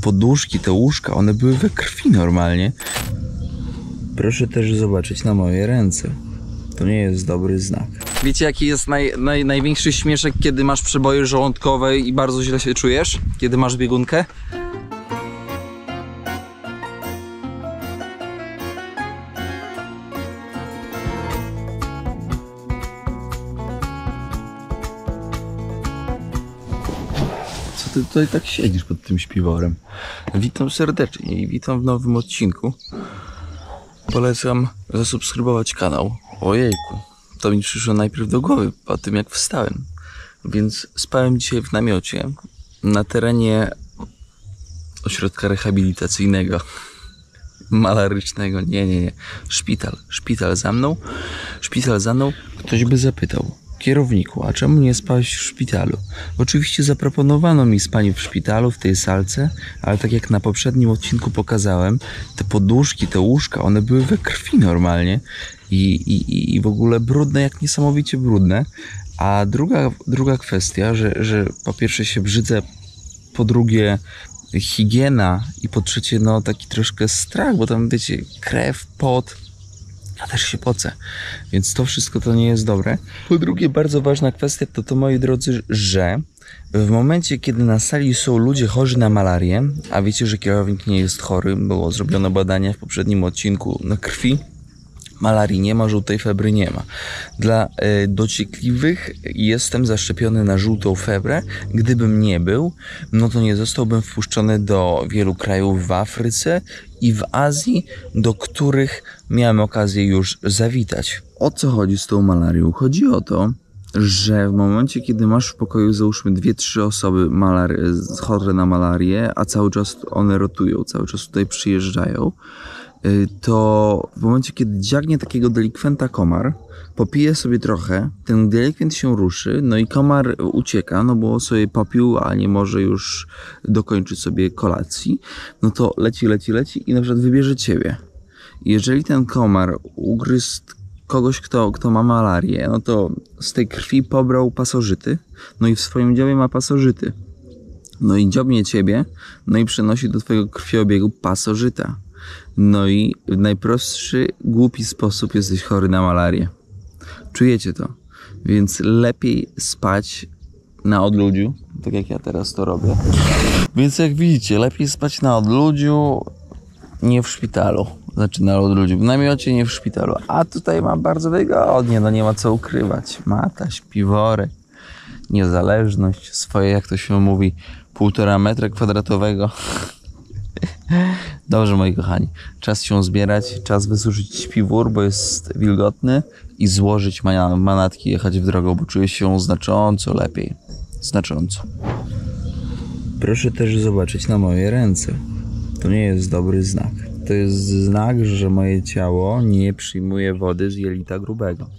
poduszki, te łóżka, one były we krwi normalnie. Proszę też zobaczyć na moje ręce. To nie jest dobry znak. Wiecie jaki jest naj, naj, największy śmieszek, kiedy masz przeboje żołądkowe i bardzo źle się czujesz? Kiedy masz biegunkę? Tutaj tak siedzisz pod tym śpiworem? Witam serdecznie i witam w nowym odcinku. Polecam zasubskrybować kanał. Ojejku, to mi przyszło najpierw do głowy po tym jak wstałem. Więc spałem dzisiaj w namiocie na terenie ośrodka rehabilitacyjnego. Malarycznego. Nie, nie, nie. Szpital. Szpital za mną. Szpital za mną. Ktoś by zapytał. Kierowniku, a czemu nie spałeś w szpitalu? Oczywiście zaproponowano mi spanie w szpitalu, w tej salce, ale tak jak na poprzednim odcinku pokazałem, te poduszki, te łóżka, one były we krwi normalnie i, i, i w ogóle brudne, jak niesamowicie brudne. A druga, druga kwestia, że, że po pierwsze się brzydzę, po drugie higiena i po trzecie no taki troszkę strach, bo tam wiecie, krew, pot, ja też się pocę, więc to wszystko to nie jest dobre. Po drugie, bardzo ważna kwestia to to, moi drodzy, że w momencie, kiedy na sali są ludzie chorzy na malarię, a wiecie, że kierownik nie jest chory, było zrobione badanie w poprzednim odcinku na krwi, malarii nie ma, żółtej febry nie ma. Dla e, dociekliwych jestem zaszczepiony na żółtą febrę. Gdybym nie był, no to nie zostałbym wpuszczony do wielu krajów w Afryce i w Azji, do których miałem okazję już zawitać. O co chodzi z tą malarią? Chodzi o to, że w momencie, kiedy masz w pokoju załóżmy dwie, trzy osoby chore na malarię, a cały czas one rotują, cały czas tutaj przyjeżdżają, to w momencie, kiedy dziagnie takiego delikwenta komar, popije sobie trochę, ten delikwent się ruszy, no i komar ucieka, no bo sobie popił, a nie może już dokończyć sobie kolacji, no to leci, leci, leci i na przykład wybierze ciebie. Jeżeli ten komar ugryzł kogoś, kto, kto ma malarię, no to z tej krwi pobrał pasożyty, no i w swoim dziobie ma pasożyty. No i dziobnie ciebie, no i przenosi do twojego krwiobiegu pasożyta. No i w najprostszy, głupi sposób jesteś chory na malarię. Czujecie to? Więc lepiej spać na odludziu, tak jak ja teraz to robię. Więc jak widzicie, lepiej spać na odludziu, nie w szpitalu. Znaczy na odludziu, w namiocie, nie w szpitalu. A tutaj mam bardzo wygodnie, no nie ma co ukrywać. Mata, śpiworek, niezależność, swoje, jak to się mówi, półtora metra kwadratowego. Dobrze, moi kochani. Czas się zbierać, czas wysuszyć śpiwór, bo jest wilgotny i złożyć mana- manatki, jechać w drogę, bo czuję się znacząco lepiej. Znacząco. Proszę też zobaczyć na moje ręce. To nie jest dobry znak. To jest znak, że moje ciało nie przyjmuje wody z jelita grubego.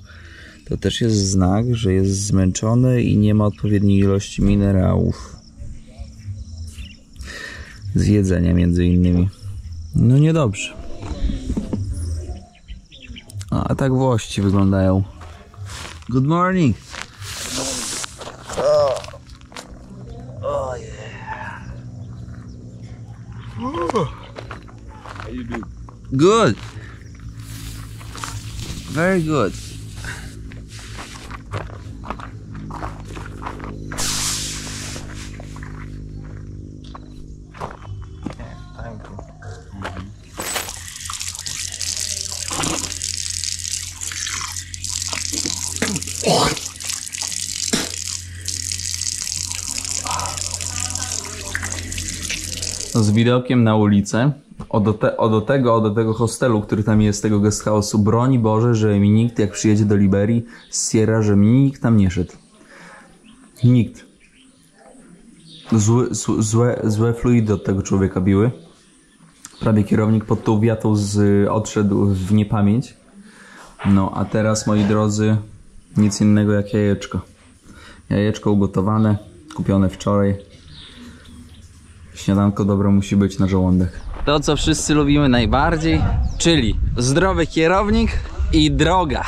To też jest znak, że jest zmęczone i nie ma odpowiedniej ilości minerałów. Z jedzenia między innymi. No niedobrze. A tak włości wyglądają. Good morning. Good. Very good. Widokiem na ulicę. O do, te, o do tego, o do tego hostelu, który tam jest, tego guest house'u. Broni Boże, że mi nikt, jak przyjedzie do Liberii z Sierra, że mi nikt tam nie szedł. Nikt. Zły, złe, złe, fluidy od tego człowieka biły. Prawie kierownik pod tą wiatą z, odszedł w niepamięć. No, a teraz, moi drodzy, nic innego jak jajeczko. Jajeczko ugotowane, kupione wczoraj. Śniadanko dobre musi być na żołądek. To, co wszyscy lubimy najbardziej, czyli zdrowy kierownik i droga.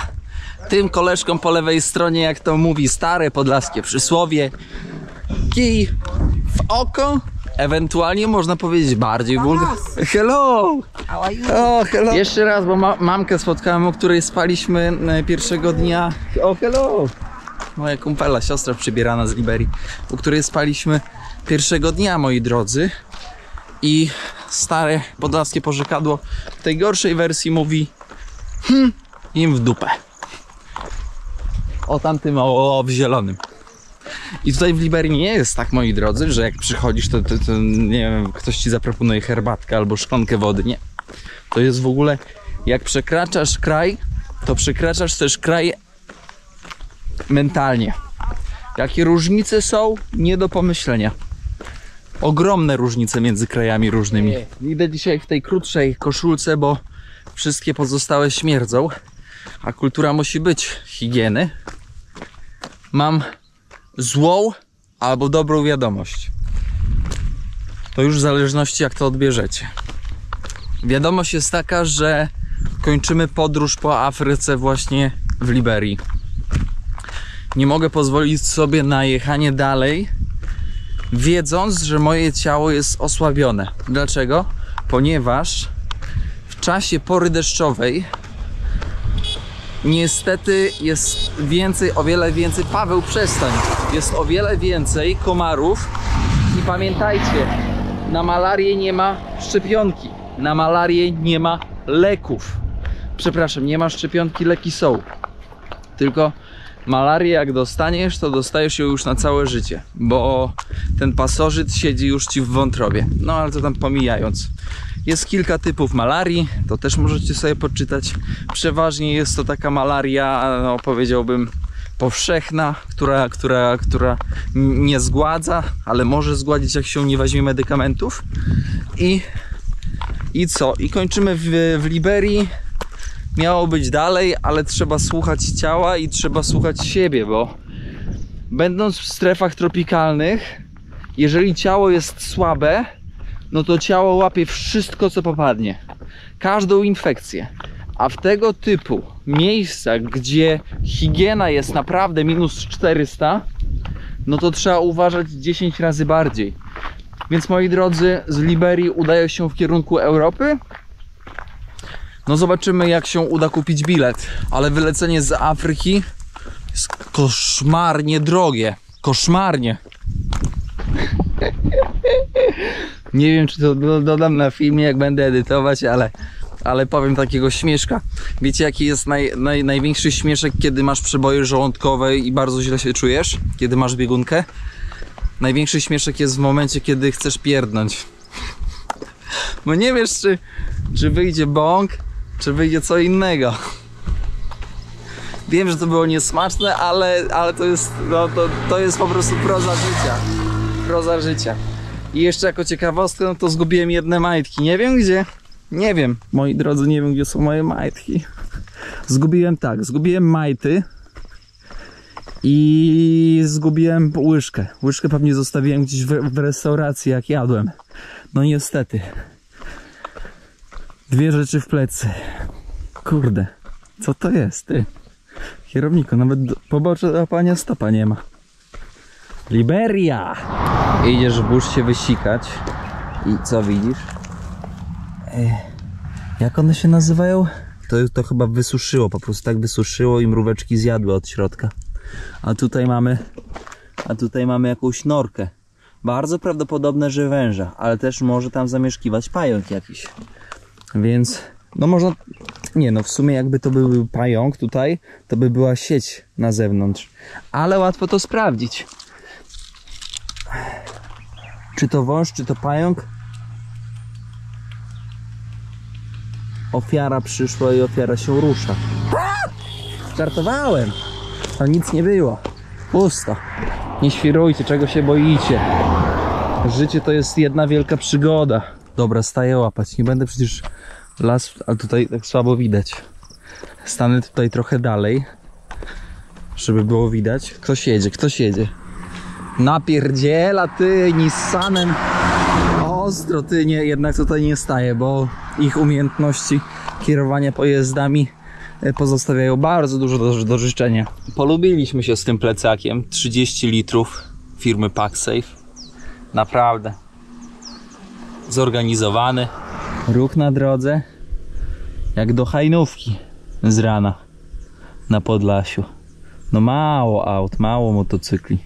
Tym koleżkom po lewej stronie, jak to mówi stare podlaskie przysłowie, kij w oko Ewentualnie można powiedzieć bardziej wulgarnie. Hello! How are you? O, hello! Jeszcze raz, bo ma mamkę spotkałem, o której spaliśmy e, pierwszego dnia. O, hello! Moja kumpela, siostra przybierana z Liberii, u której spaliśmy pierwszego dnia, moi drodzy. I stare podlaskie porzekadło w tej gorszej wersji mówi hm, im w dupę. O tamtym, o, o w zielonym. I tutaj w Liberii nie jest tak, moi drodzy, że jak przychodzisz, to, to, to nie wiem, ktoś ci zaproponuje herbatkę albo szklankę wody. Nie. To jest w ogóle, jak przekraczasz kraj, to przekraczasz też kraj mentalnie. Jakie różnice są, nie do pomyślenia. Ogromne różnice między krajami różnymi. Idę dzisiaj w tej krótszej koszulce, bo wszystkie pozostałe śmierdzą, a kultura musi być higieny. Mam złą albo dobrą wiadomość. To już w zależności jak to odbierzecie. Wiadomość jest taka, że kończymy podróż po Afryce właśnie w Liberii. Nie mogę pozwolić sobie na jechanie dalej, wiedząc, że moje ciało jest osłabione. Dlaczego? Ponieważ w czasie pory deszczowej niestety jest więcej, o wiele więcej, Paweł przestań, jest o wiele więcej komarów i pamiętajcie, na malarię nie ma szczepionki, na malarię nie ma leków. Przepraszam, nie ma szczepionki, leki są. Tylko malarię jak dostaniesz, to dostajesz ją już na całe życie, bo ten pasożyt siedzi już ci w wątrobie. No ale to tam pomijając. Jest kilka typów malarii, to też możecie sobie poczytać. Przeważnie jest to taka malaria, no powiedziałbym, powszechna, która, która, która nie zgładza, ale może zgładzić, jak się nie weźmie medykamentów. I, i co? I kończymy w, w Liberii. Miało być dalej, ale trzeba słuchać ciała i trzeba słuchać siebie, bo będąc w strefach tropikalnych, jeżeli ciało jest słabe, no to ciało łapie wszystko, co popadnie. Każdą infekcję. A w tego typu miejscach, gdzie higiena jest naprawdę minus 400, no to trzeba uważać 10 razy bardziej. Więc moi drodzy, z Liberii udają się w kierunku Europy. No zobaczymy, jak się uda kupić bilet. Ale wylecenie z Afryki jest koszmarnie drogie. Koszmarnie. Nie wiem, czy to do- dodam na filmie, jak będę edytować, ale, ale powiem takiego śmieszka. Wiecie, jaki jest naj, naj, największy śmieszek, kiedy masz przeboje żołądkowe i bardzo źle się czujesz? Kiedy masz biegunkę? Największy śmieszek jest w momencie, kiedy chcesz pierdnąć. Bo nie wiesz, czy, czy wyjdzie bąk, czy wyjdzie co innego. Wiem, że to było niesmaczne, ale, ale to, jest, no, to, to jest po prostu proza życia. Proza życia. I jeszcze jako ciekawostkę, no to zgubiłem jedne majtki. Nie wiem gdzie. Nie wiem. Moi drodzy, nie wiem gdzie są moje majtki. Zgubiłem tak, zgubiłem majty i zgubiłem łyżkę. Łyżkę pewnie zostawiłem gdzieś w, w restauracji jak jadłem. No niestety. Dwie rzeczy w plecy. Kurde. Co to jest, ty? Kierowniku, nawet do- pobocze łapania stopa nie ma. Liberia! Idziesz w burz się wysikać i co widzisz? Ech, jak one się nazywają? To, to chyba wysuszyło, po prostu tak wysuszyło i mróweczki zjadły od środka. A tutaj mamy, a tutaj mamy jakąś norkę. Bardzo prawdopodobne, że węża, ale też może tam zamieszkiwać pająk jakiś. Więc, no można, nie no, w sumie jakby to był pająk tutaj, to by była sieć na zewnątrz. Ale łatwo to sprawdzić. Czy to wąż, czy to pająk? Ofiara przyszła i ofiara się rusza. Żartowałem. Tam nic nie było. Pusto. Nie świrujcie, czego się boicie. Życie to jest jedna wielka przygoda. Dobra, staję łapać. Nie będę przecież las, ale tutaj tak słabo widać. Stanę tutaj trochę dalej, żeby było widać. Ktoś jedzie, ktoś jedzie. Napierdziela ty Nissanem. Ostro ty nie, jednak tutaj nie staje, bo ich umiejętności kierowania pojazdami e, pozostawiają bardzo dużo do, do życzenia. Polubiliśmy się z tym plecakiem. 30 litrów firmy PackSafe. Naprawdę. zorganizowany. Ruch na drodze, jak do hajnówki z rana na Podlasiu. No mało aut, mało motocykli.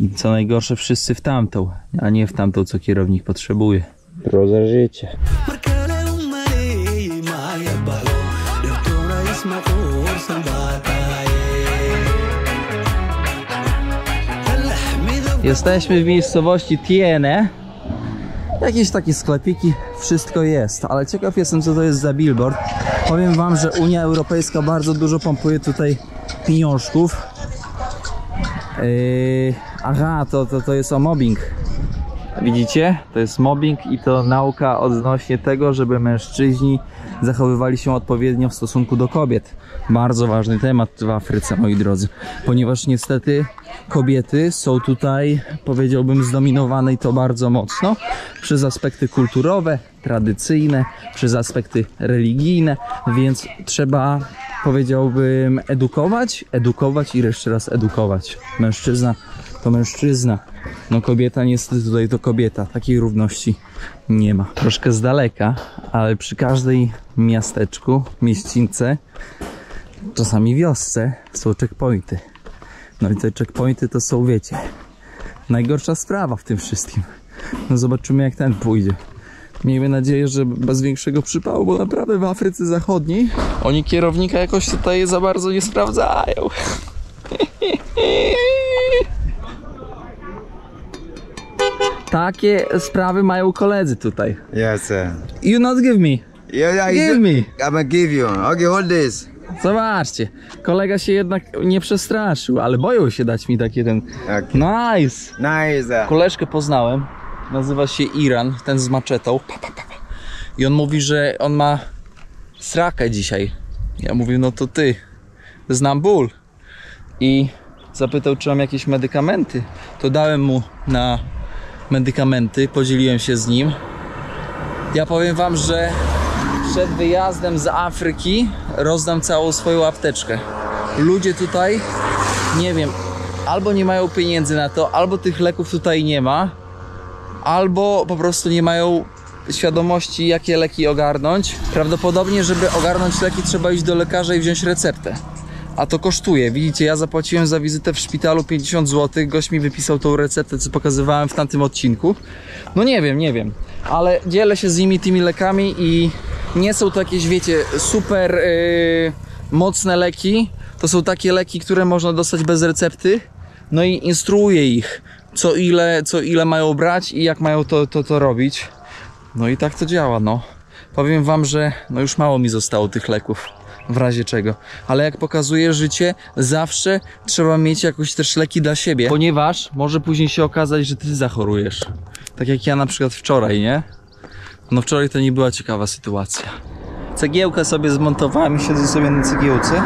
I co najgorsze, wszyscy w tamtą, a nie w tamtą, co kierownik potrzebuje. Proza życie. Jesteśmy w miejscowości Tiene. Jakieś takie sklepiki, wszystko jest, ale ciekaw jestem co to jest za billboard. Powiem wam, że Unia Europejska bardzo dużo pompuje tutaj pieniążków. Yy, aha, to, to, to jest o mobbing. Widzicie? To jest mobbing i to nauka odnośnie tego, żeby mężczyźni zachowywali się odpowiednio w stosunku do kobiet. Bardzo ważny temat w Afryce, moi drodzy, ponieważ niestety kobiety są tutaj, powiedziałbym, zdominowane i to bardzo mocno przez aspekty kulturowe, tradycyjne, przez aspekty religijne, więc trzeba, powiedziałbym, edukować, edukować i jeszcze raz edukować. Mężczyzna to mężczyzna. No kobieta niestety tutaj to kobieta. Takiej równości nie ma. Troszkę z daleka, ale przy każdej miasteczku, mieścince, czasami wiosce są checkpointy. No i te checkpointy to są, wiecie, najgorsza sprawa w tym wszystkim. No zobaczymy jak ten pójdzie. Miejmy nadzieję, że bez większego przypału, bo naprawdę w Afryce Zachodniej oni kierownika jakoś tutaj za bardzo nie sprawdzają. Takie sprawy mają koledzy tutaj. Yes, sir. You not give me. Yeah, Give me. I'm gonna give you. Okay, hold this. Zobaczcie, kolega się jednak nie przestraszył, ale boją się dać mi taki ten... Okay. Nice! Nice. Koleżkę poznałem, nazywa się Iran, ten z maczetą. Pa, pa, pa. I on mówi, że on ma srakę dzisiaj. Ja mówię, no to ty, znam ból. I zapytał, czy mam jakieś medykamenty. To dałem mu na medykamenty, podzieliłem się z nim. Ja powiem wam, że przed wyjazdem z Afryki rozdam całą swoją apteczkę. Ludzie tutaj, nie wiem, albo nie mają pieniędzy na to, albo tych leków tutaj nie ma, albo po prostu nie mają świadomości, jakie leki ogarnąć. Prawdopodobnie, żeby ogarnąć leki, trzeba iść do lekarza i wziąć receptę. A to kosztuje. Widzicie, ja zapłaciłem za wizytę w szpitalu 50 zł. Gość mi wypisał tą receptę, co pokazywałem w tamtym odcinku. No nie wiem, nie wiem. Ale dzielę się z nimi tymi lekami i nie są to jakieś, wiecie, super yy, mocne leki. To są takie leki, które można dostać bez recepty. No i instruuję ich, co ile, co ile mają brać i jak mają to, to, to robić. No i tak to działa, no. Powiem wam, że no już mało mi zostało tych leków. W razie czego. Ale jak pokazuje życie, zawsze trzeba mieć jakoś też leki dla siebie. Ponieważ może później się okazać, że ty zachorujesz. Tak jak ja na przykład wczoraj, nie? No wczoraj to nie była ciekawa sytuacja. Cegiełkę sobie zmontowałem i siedzę sobie na cegiełce.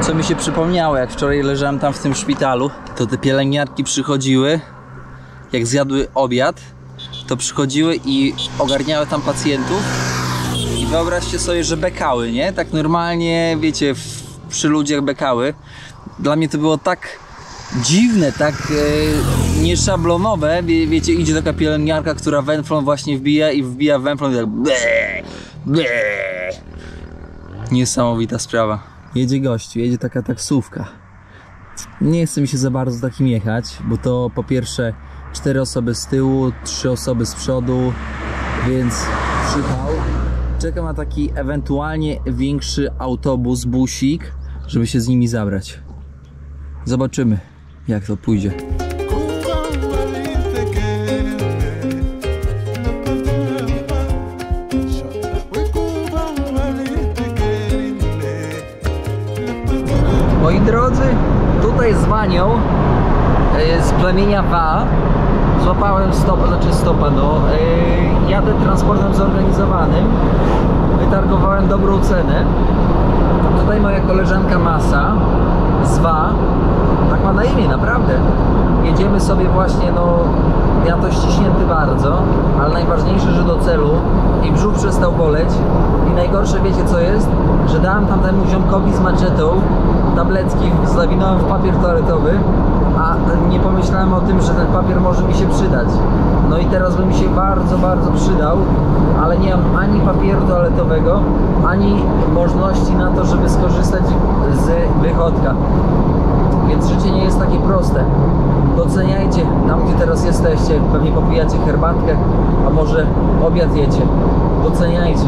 Co mi się przypomniało, jak wczoraj leżałem tam w tym szpitalu, to te pielęgniarki przychodziły, jak zjadły obiad, to przychodziły i ogarniały tam pacjentów. Wyobraźcie sobie, że bekały, nie? Tak normalnie, wiecie, w, przy ludziach bekały. Dla mnie to było tak dziwne, tak e, nieszablonowe. Wie, wiecie, idzie taka pielęgniarka, która węflon właśnie wbija i wbija węflon i tak ble. Niesamowita sprawa. Jedzie gościu, jedzie taka taksówka. Nie chce mi się za bardzo takim jechać, bo to po pierwsze cztery osoby z tyłu, trzy osoby z przodu, więc przypał. Czekam na taki ewentualnie większy autobus, busik, żeby się z nimi zabrać. Zobaczymy, jak to pójdzie. Moi drodzy, tutaj z Wanią z plemienia Wa złapałem stopa, znaczy stopa, no. E, jadę transportem zorganizowanym. Wytargowałem dobrą cenę. Tutaj moja koleżanka Masa z Wa tak ma na imię, naprawdę. Jedziemy sobie właśnie, no ja to ściśnięty bardzo ale najważniejsze, że do celu i brzuch przestał boleć. I najgorsze wiecie co jest? że dałem tamtemu ziomkowi z maczetą tabletki zawinąłem w papier toaletowy nie pomyślałem o tym, że ten papier może mi się przydać. No i teraz by mi się bardzo, bardzo przydał, ale nie mam ani papieru toaletowego, ani możliwości na to, żeby skorzystać z wychodka. Więc życie nie jest takie proste. Doceniajcie tam, gdzie teraz jesteście. Pewnie popijacie herbatkę, a może obiad jecie. Doceniajcie.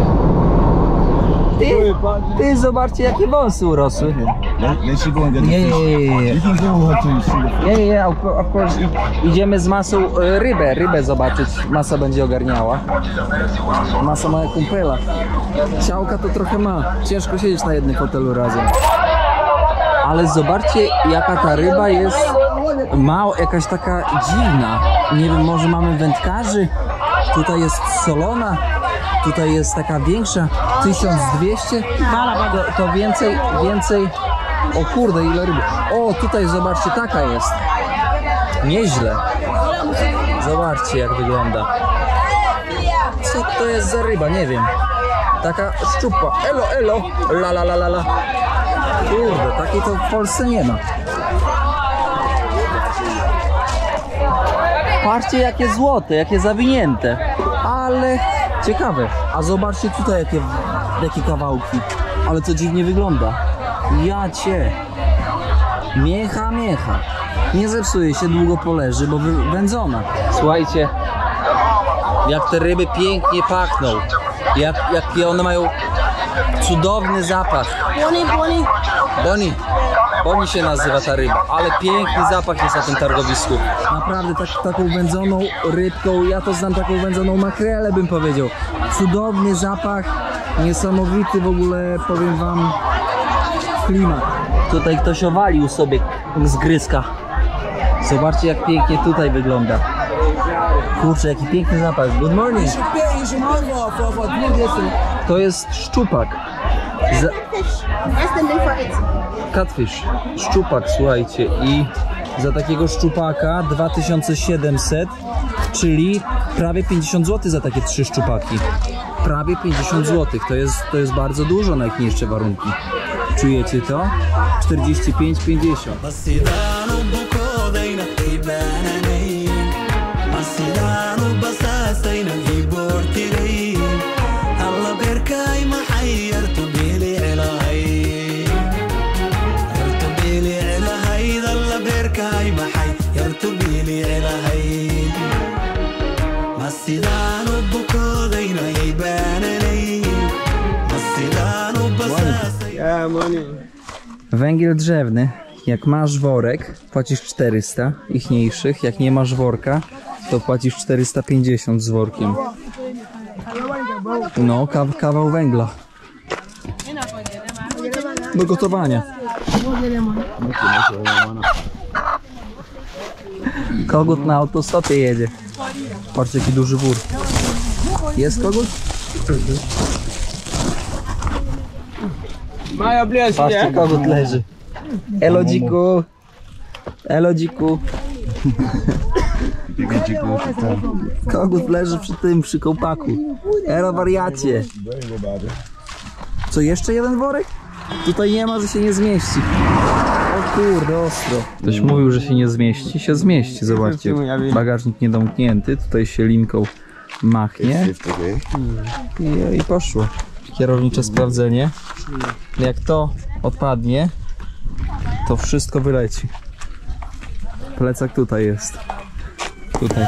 Ty, ty zobaczcie, jakie wąsy urosły. Go the. You can go to see the of cour- of course. Idziemy z masą e, rybę, rybę zobaczyć. Masa będzie ogarniała. Masa ma kumpela. Ciałka to trochę ma. Ciężko siedzieć na jednym fotelu razem. Ale zobaczcie, jaka ta ryba jest. Ma jakaś taka dziwna. Nie wiem, może mamy wędkarzy. Tutaj jest solona. Tutaj jest taka większa. 1200. To, to więcej, więcej. O kurde, ile ryby. O, tutaj zobaczcie, taka jest. Nieźle. Zobaczcie, jak wygląda. Co to jest za ryba? Nie wiem. Taka szczupła. Elo, elo. La, la, la, la, la. Kurde, takiej to w Polsce nie ma. Patrzcie, jakie złote, jakie zawinięte. Ale ciekawe. A zobaczcie tutaj, jakie, jakie kawałki. Ale to dziwnie wygląda. Ja cię. Miecha, miecha. Nie zepsuje się, długo poleży, bo wędzona. Słuchajcie, jak te ryby pięknie pachną. Jak, jakie one mają cudowny zapach. Boni. Boni się nazywa ta ryba, ale piękny zapach jest na tym targowisku. Naprawdę tak, taką wędzoną rybką, ja to znam taką wędzoną makrelę bym powiedział. Cudowny zapach, niesamowity w ogóle, powiem wam, klimat. Tutaj ktoś owalił sobie zgryzka. Zobaczcie jak pięknie tutaj wygląda. Kurczę, jaki piękny zapach. Good morning. To jest szczupak. Za- Catfish, szczupak, słuchajcie, i za takiego szczupaka 2700, czyli prawie 50 zł za takie trzy szczupaki. Prawie 50 zł, to jest, to jest bardzo dużo na jak niższe warunki. Czujecie to? 45-50. Basaasayna Węgiel drzewny, jak masz worek, płacisz 400 ichniejszych, jak nie masz worka, to płacisz 450 z workiem. No, kaw, kawał węgla. Do gotowania. Kogut na autostopie jedzie. Patrzcie jaki duży wór. Jest kogut? Patrzcie, kogut leży. Elo dziku. Elo dziku. Kogut leży przy tym, przy kołpaku. Elo wariacie. Co, jeszcze jeden worek? Tutaj nie ma, że się nie zmieści. O kurde, ostro. Ktoś mówił, że się nie zmieści. Się zmieści, zobaczcie. Bagażnik niedomknięty. Tutaj się linką machnie. I, I poszło. Kierownicze sprawdzenie. Jak to odpadnie, to wszystko wyleci. Plecak tutaj jest. Tutaj.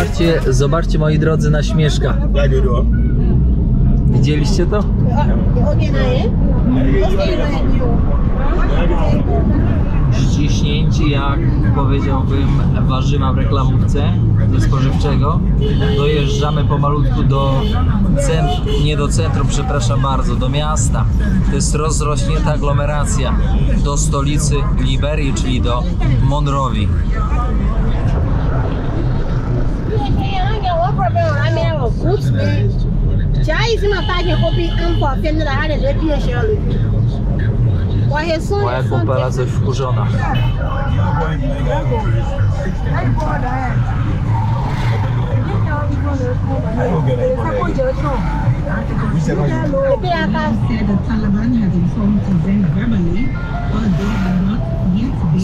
Zobaczcie, zobaczcie moi drodzy na śmieszka. Widzieliście to? Ściśnięci jak powiedziałbym warzywa w reklamówce ze spożywczego. Dojeżdżamy pomalutku do centrum, nie do centrum, przepraszam bardzo, do miasta. To jest rozrośnięta aglomeracja do stolicy Liberii, czyli do Monrovi. Jai sima tajin kopi an po fenni Eu hada da biyan shalu. Wahe sun Moja kumpela ze wkurzona. The Taliban has informed them verbally,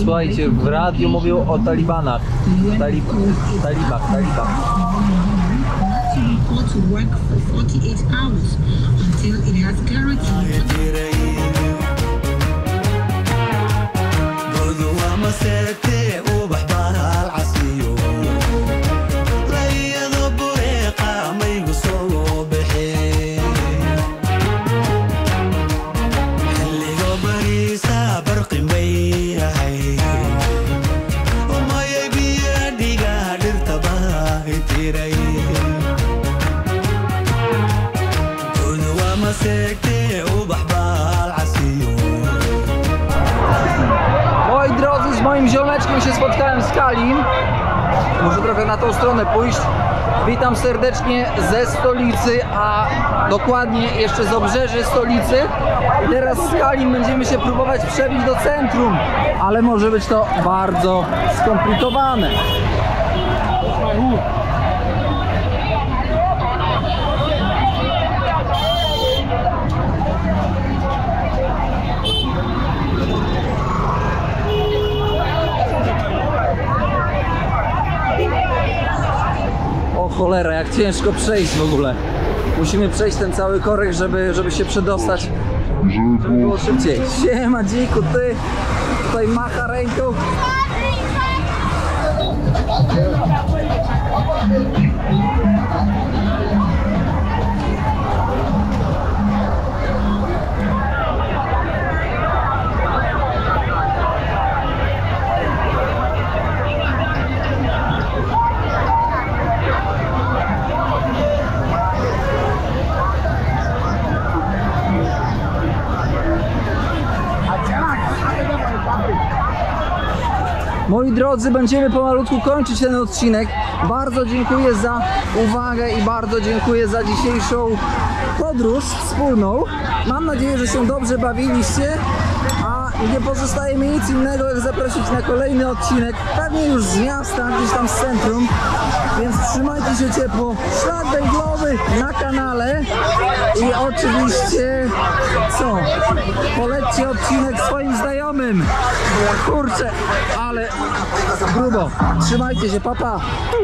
Słuchajcie, w radiu mówią o talibanach. Talib, talibach, talibach. to Muszę trochę na tą stronę pójść. Witam serdecznie ze stolicy, a dokładnie jeszcze z obrzeży stolicy. I teraz z Kalim będziemy się próbować przebić do centrum, ale może być to bardzo skomplikowane. O jak ciężko przejść w ogóle. Musimy przejść ten cały korek, żeby, żeby się przedostać. Żeby było szybciej. Siema dziku, ty tutaj macha ręką. Moi drodzy, będziemy pomalutku kończyć ten odcinek. Bardzo dziękuję za uwagę i bardzo dziękuję za dzisiejszą podróż wspólną. Mam nadzieję, że się dobrze bawiliście, a nie pozostaje mi nic innego, jak zaprosić na kolejny odcinek, pewnie już z miasta, gdzieś tam z centrum. Więc trzymajcie się ciepło. Szlak węglowy na kanale i oczywiście co? Polećcie odcinek swoim znajomym. Kurczę, ale grubo. Trzymajcie się, papa. Pa.